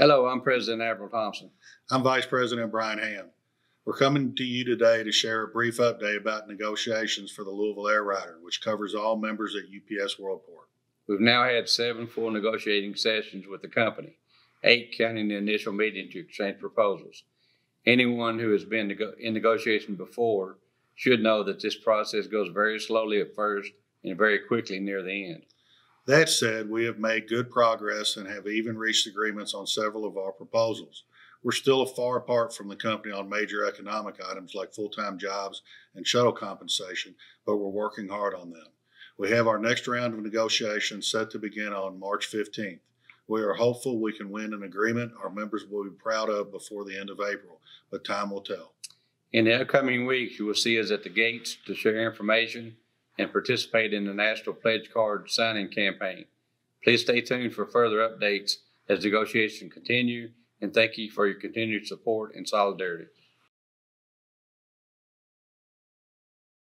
Hello, I'm President Avral Thompson. I'm Vice President Brian Hamm. We're coming to you today to share a brief update about negotiations for the Louisville Air Rider, which covers all members at UPS Worldport. We've now had seven full negotiating sessions with the company, eight counting the initial meeting to exchange proposals. Anyone who has been in negotiation before should know that this process goes very slowly at first and very quickly near the end. That said, we have made good progress and have even reached agreements on several of our proposals. We're still far apart from the company on major economic items like full time jobs and shuttle compensation, but we're working hard on them. We have our next round of negotiations set to begin on March 15th. We are hopeful we can win an agreement our members will be proud of before the end of April, but time will tell. In the upcoming weeks, you will see us at the gates to share information and participate in the National Pledge Card signing campaign. Please stay tuned for further updates as negotiations continue, and thank you for your continued support and solidarity.